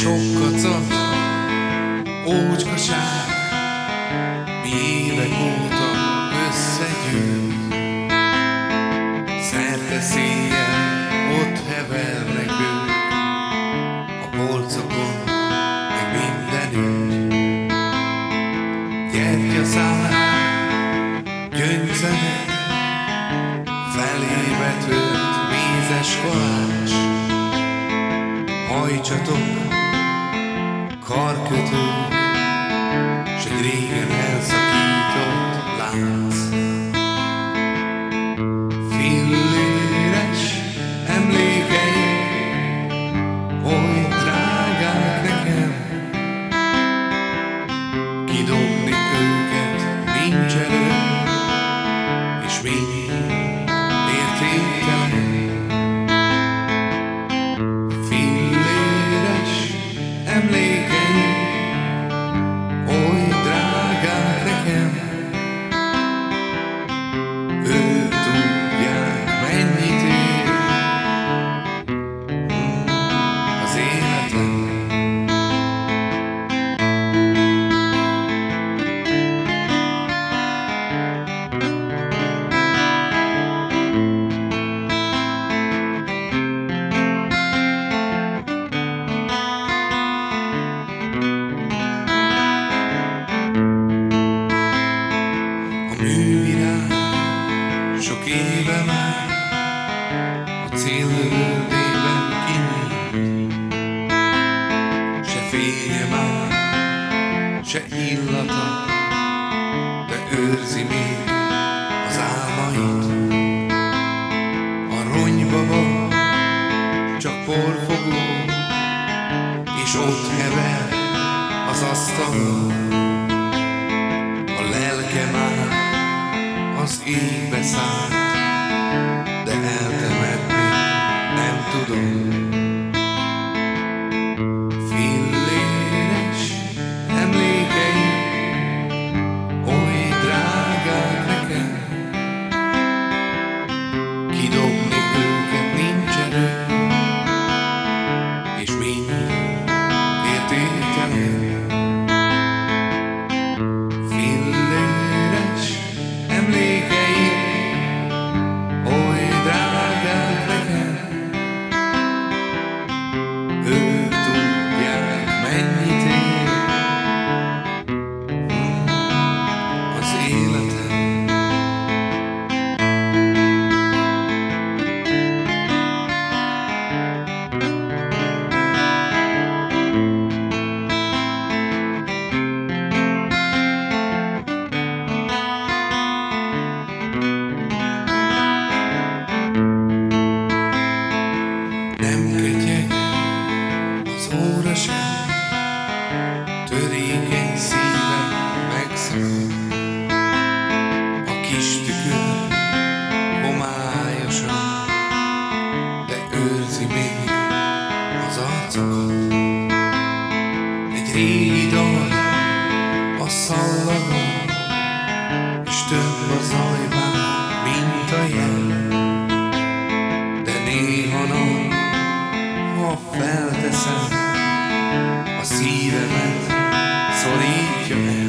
Sok kacat, ócskaság, mi évek óta összegyűlt. Szerte széjjel ott hevernek ők, a polcokon, meg mindenütt. Gyertyaszár, gyöngyszeme, felébe tört mézes kalács. Hajtsatok, karkötők, s egy régen elszakított lánc. Filléres emlékeim, oly drágák nekem, kidobni sok éve már a céllövében kinyílt. Se fénye már, se illata, de őrzi még az álmait. A ronybaba csak porfogó, és ott hever az asztalon. A lelke már az égbe szállt, de eltemetni nem tudom. Sem, törékeny szívem megszakad. A kis tükör homályosan, de őrzi még az arcokat. Egy régi So Solitude.